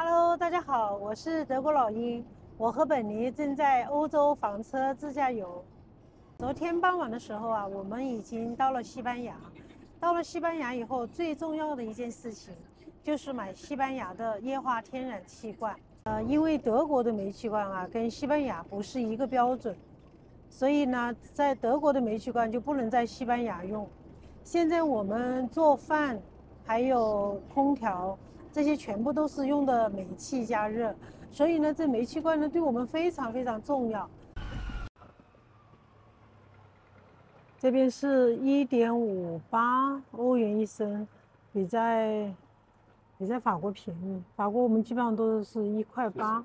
Hello，大家好，我是德国老鹰，我和本尼正在欧洲房车自驾游。昨天傍晚的时候啊，我们已经到了西班牙。到了西班牙以后，最重要的一件事情就是买西班牙的液化天然气罐。呃，因为德国的煤气罐啊，跟西班牙不是一个标准，所以呢，在德国的煤气罐就不能在西班牙用。现在我们做饭，还有空调。这些全部都是用的煤气加热，所以呢，这煤气罐呢对我们非常非常重要。这边是一点五八欧元一升，比在比在法国便宜。法国我们基本上都是一块八。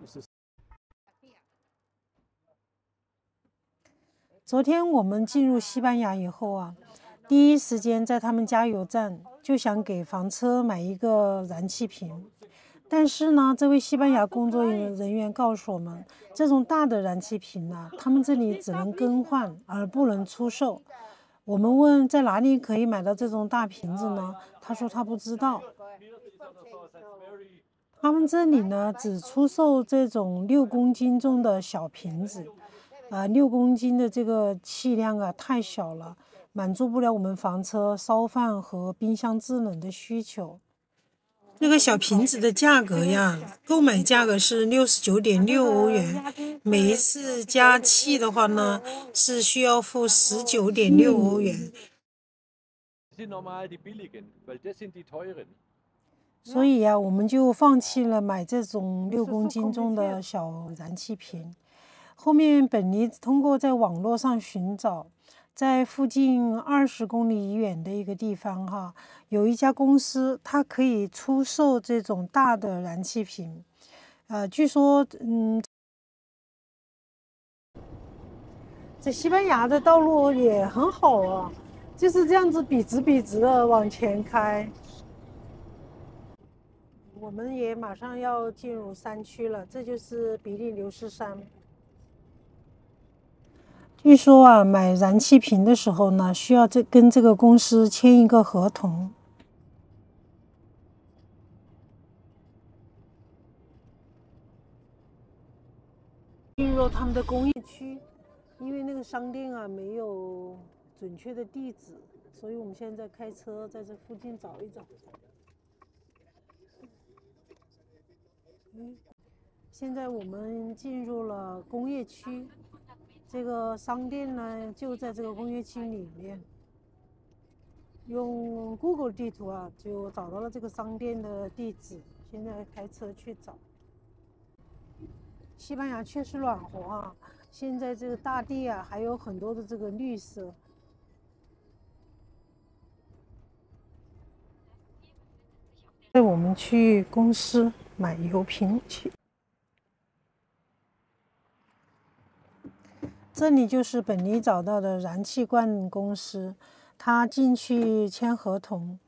昨天我们进入西班牙以后啊。第一时间在他们加油站就想给房车买一个燃气瓶，但是呢，这位西班牙工作人员告诉我们，这种大的燃气瓶呢，他们这里只能更换而不能出售。我们问在哪里可以买到这种大瓶子呢？他说他不知道。他们这里呢，只出售这种六公斤重的小瓶子，啊，六公斤的这个气量啊，太小了。满足不了我们房车烧饭和冰箱制冷的需求。那个小瓶子的价格呀，购买价格是六十九点六欧元，每一次加气的话呢，是需要付十九点六欧元。所以呀，我们就放弃了买这种六公斤重的小燃气瓶。后面本尼通过在网络上寻找。在附近二十公里远的一个地方，哈，有一家公司，它可以出售这种大的燃气瓶。呃，据说，嗯，在西班牙的道路也很好啊，就是这样子笔直笔直的往前开。我们也马上要进入山区了，这就是比利牛斯山。据说啊，买燃气瓶的时候呢，需要这跟这个公司签一个合同。进入他们的工业区，因为那个商店啊没有准确的地址，所以我们现在开车在这附近找一找。嗯，现在我们进入了工业区。这个商店呢，就在这个工业区里面。用 Google 地图啊，就找到了这个商店的地址。现在开车去找。西班牙确实暖和啊，现在这个大地啊，还有很多的这个绿色。带我们去公司买油瓶去。这里就是本尼找到的燃气罐公司，他进去签合同。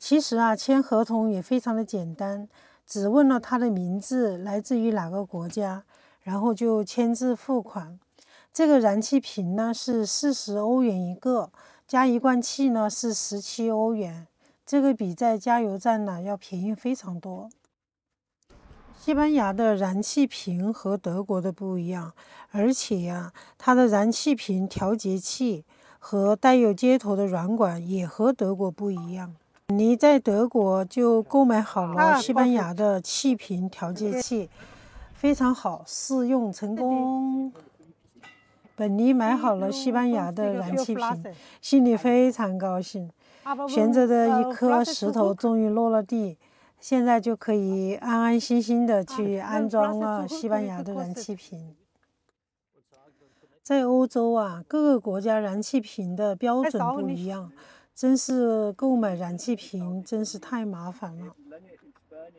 其实啊，签合同也非常的简单，只问了他的名字，来自于哪个国家，然后就签字付款。这个燃气瓶呢是四十欧元一个，加一罐气呢是十七欧元，这个比在加油站呢要便宜非常多。西班牙的燃气瓶和德国的不一样，而且呀，它的燃气瓶调节器和带有接头的软管也和德国不一样。你在德国就购买好了西班牙的气瓶调节器，非常好，试用成功。本尼买好了西班牙的燃气瓶，心里非常高兴，悬着的一颗石头终于落了地。现在就可以安安心心的去安装了西班牙的燃气瓶。在欧洲啊，各个国家燃气瓶的标准不一样，真是购买燃气瓶真是太麻烦了。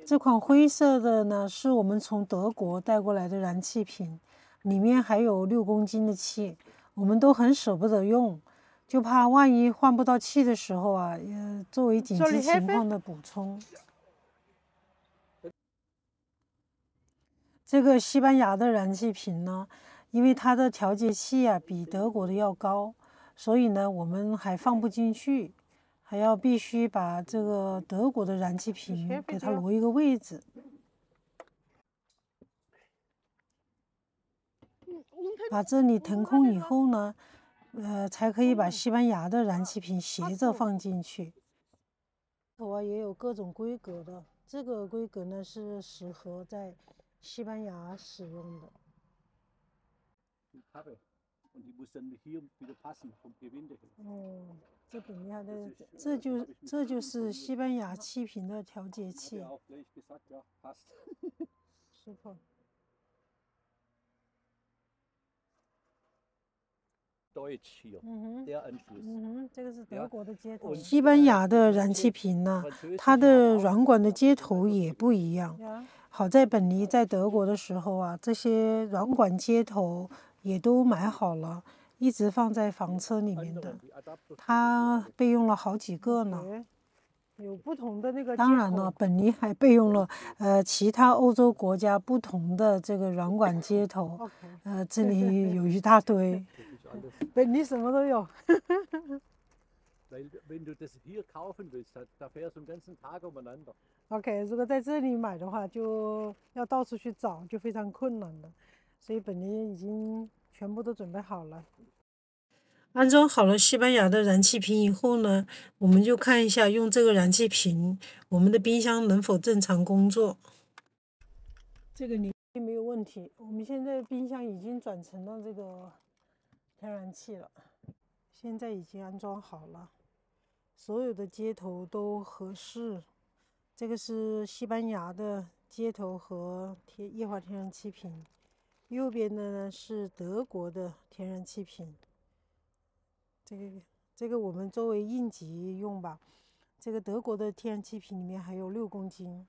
这款灰色的呢，是我们从德国带过来的燃气瓶，里面还有六公斤的气，我们都很舍不得用，就怕万一换不到气的时候啊，呃，作为紧急情况的补充。这个西班牙的燃气瓶呢因为它的调节器啊比德国的要高所以呢我们还放不进去还要必须把这个德国的燃气瓶给它挪一个位置。把这里腾空以后呢呃才可以把西班牙的燃气瓶斜着放进去。我也有各种规格的这个规格呢是适合在西班牙使用的。哦，这很厉害的，这就这就是西班牙气瓶的调节器。Super。嗯哼，这个是德国的接头。西班牙的燃气瓶呢，它的软管的接头也不一样。好在本尼在德国的时候啊，这些软管接头也都买好了，一直放在房车里面的。他备用了好几个呢。有不同的那个。当然了，本尼还备用了呃其他欧洲国家不同的这个软管接头。呃，这 里有一大堆。本尼什么都有。OK，如果在这里买的话，就要到处去找，就非常困难了。所以本尼已经全部都准备好了。安装好了西班牙的燃气瓶以后呢，我们就看一下用这个燃气瓶，我们的冰箱能否正常工作。这个你没有问题。我们现在冰箱已经转成了这个。天然气了，现在已经安装好了，所有的接头都合适。这个是西班牙的接头和天液化天然气瓶，右边的呢是德国的天然气瓶。这个这个我们作为应急用吧。这个德国的天然气瓶里面还有六公斤，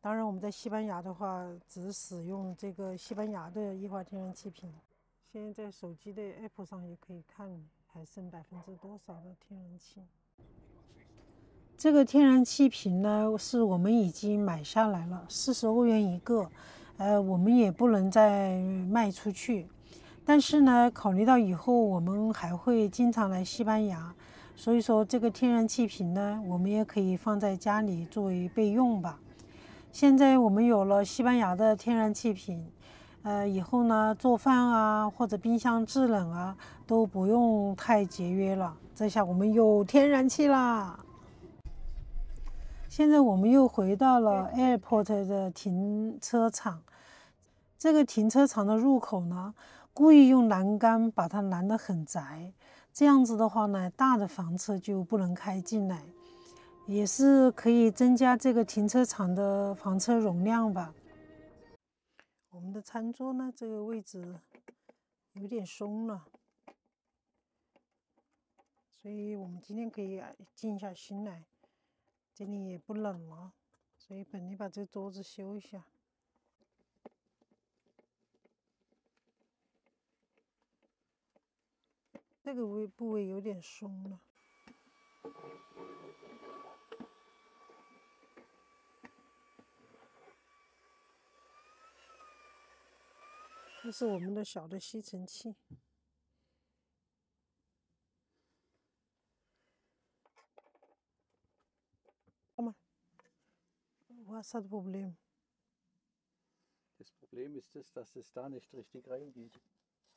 当然我们在西班牙的话只使用这个西班牙的液化天然气瓶。现在在手机的 App 上也可以看，还剩百分之多少的天然气。这个天然气瓶呢，是我们已经买下来了，四十欧元一个，呃，我们也不能再卖出去。但是呢，考虑到以后我们还会经常来西班牙，所以说这个天然气瓶呢，我们也可以放在家里作为备用吧。现在我们有了西班牙的天然气瓶。呃，以后呢，做饭啊，或者冰箱制冷啊，都不用太节约了。这下我们有天然气啦。现在我们又回到了 airport 的停车场。这个停车场的入口呢，故意用栏杆把它拦得很窄，这样子的话呢，大的房车就不能开进来，也是可以增加这个停车场的房车容量吧。我们的餐桌呢，这个位置有点松了，所以我们今天可以静下心来。这里也不冷了，所以本尼把这桌子修一下。这个位部位有点松了。这是我们的小的吸尘器。Was hat Problem? Das Problem ist es, dass es da nicht richtig reingeht.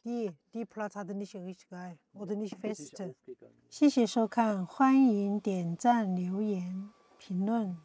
Die, die Platz hatte nicht richtig rein oder nicht fest. 谢谢收看，欢迎点赞、留言、评论。